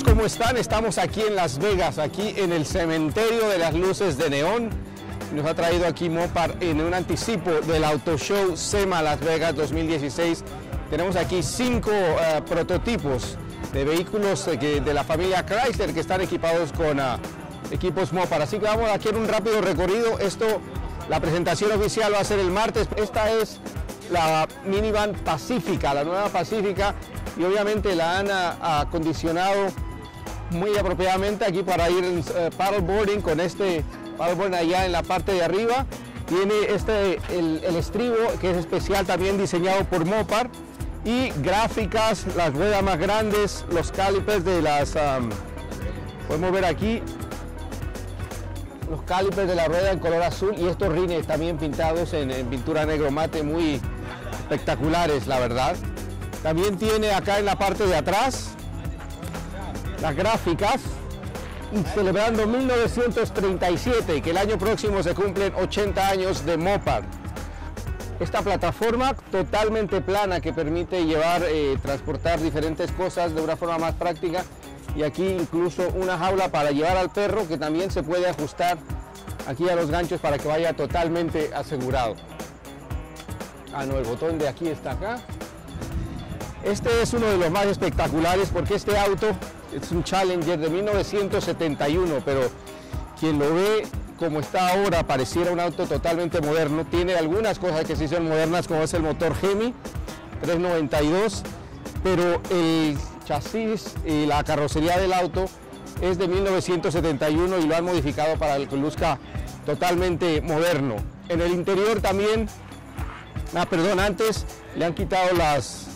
¿cómo están? Estamos aquí en Las Vegas, aquí en el cementerio de las luces de neón. Nos ha traído aquí Mopar en un anticipo del Auto Show SEMA Las Vegas 2016. Tenemos aquí cinco eh, prototipos de vehículos de, de la familia Chrysler que están equipados con ah, equipos Mopar. Así que vamos aquí en un rápido recorrido. Esto, la presentación oficial va a ser el martes. Esta es la minivan Pacífica, la nueva Pacífica, y obviamente la han ah, acondicionado muy apropiadamente aquí para ir en eh, paddleboarding con este paddleboarding allá en la parte de arriba. Tiene este, el, estribo que es especial también diseñado por Mopar y gráficas, las ruedas más grandes, los calipers de las, podemos ver aquí, los calipers de la rueda en color azul y estos rines también pintados en, en pintura negro mate muy espectaculares la verdad. También tiene acá en la parte de atrás las gráficas y celebrando 1937 que el año próximo se cumplen 80 años de Mopar. Esta plataforma totalmente plana que permite llevar, eh, transportar diferentes cosas de una forma más práctica y aquí incluso una jaula para llevar al perro que también se puede ajustar aquí a los ganchos para que vaya totalmente asegurado. Ah, no, el botón de aquí está acá. Este es uno de los más espectaculares porque este auto es un Challenger de 1971, pero quien lo ve como está ahora pareciera un auto totalmente moderno. Tiene algunas cosas que sí son modernas como es el motor Hemi 392, pero el chasis y la carrocería del auto es de 1971 y lo han modificado para que luzca totalmente moderno. En el interior también, ah, perdón, antes le han quitado las,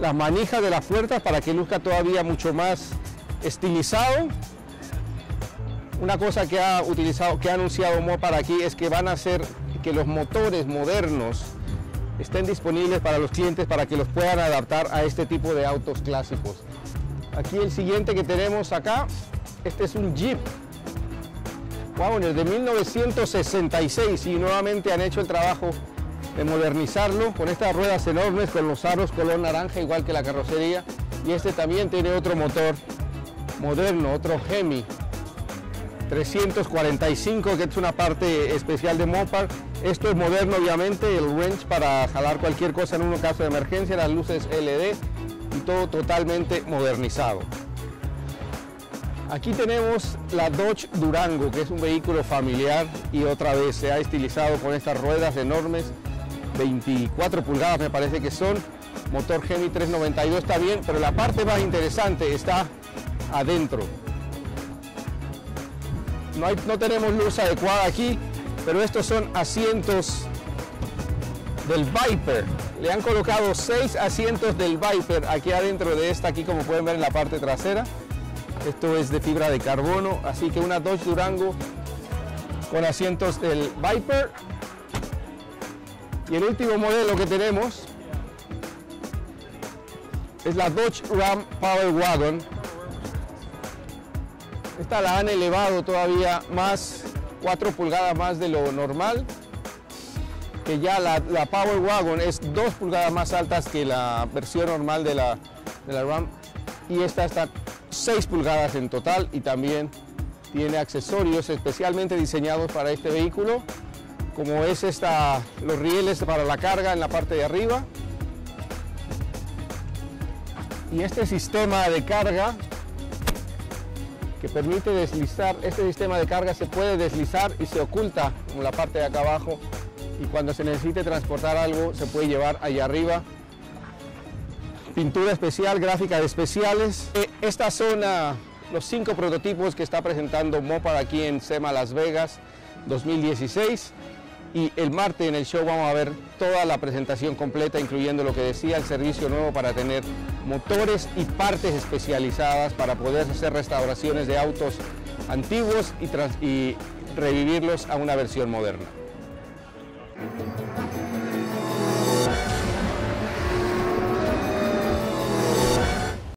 las manijas de las puertas para que luzca todavía mucho más estilizado. Una cosa que ha utilizado, que ha anunciado Mopar aquí es que van a hacer que los motores modernos estén disponibles para los clientes para que los puedan adaptar a este tipo de autos clásicos. Aquí el siguiente que tenemos acá, este es un Jeep Wagoner de 1966 y nuevamente han hecho el trabajo de modernizarlo con estas ruedas enormes con los aros color naranja igual que la carrocería. Y este también tiene otro motor moderno, otro Hemi 345 que es una parte especial de Mopar. Esto es moderno obviamente, el wrench para jalar cualquier cosa en un caso de emergencia, las luces LED y todo totalmente modernizado. Aquí tenemos la Dodge Durango, que es un vehículo familiar y otra vez se ha estilizado con estas ruedas enormes, 24 pulgadas me parece que son, motor Hemi 392 está bien, pero la parte más interesante está adentro. No, hay, no tenemos luz adecuada aquí, pero estos son asientos del Viper. Le han colocado seis asientos del Viper aquí adentro de esta, aquí como pueden ver en la parte trasera. Esto es de fibra de carbono, así que una Dodge Durango con asientos del Viper. Y el último modelo que tenemos es la Dodge Ram Power Wagon. Esta la han elevado todavía más 4 pulgadas más de lo normal, que ya la, Power Wagon es 2 pulgadas más altas que la versión normal de la, de la Ram y esta está 6 pulgadas en total y también tiene accesorios especialmente diseñados para este vehículo como es esta, los rieles para la carga en la parte de arriba y este sistema de carga que permite deslizar, este sistema de carga se puede deslizar y se oculta en la parte de acá abajo y cuando se necesite transportar algo se puede llevar allá arriba. Pintura especial, gráficas especiales. Estas son uh, los cinco prototipos que está presentando Mopar aquí en SEMA Las Vegas 2016 y el martes en el show vamos a ver toda la presentación completa, incluyendo lo que decía el servicio nuevo para tener motores y partes especializadas para poder hacer restauraciones de autos antiguos y, revivirlos a una versión moderna.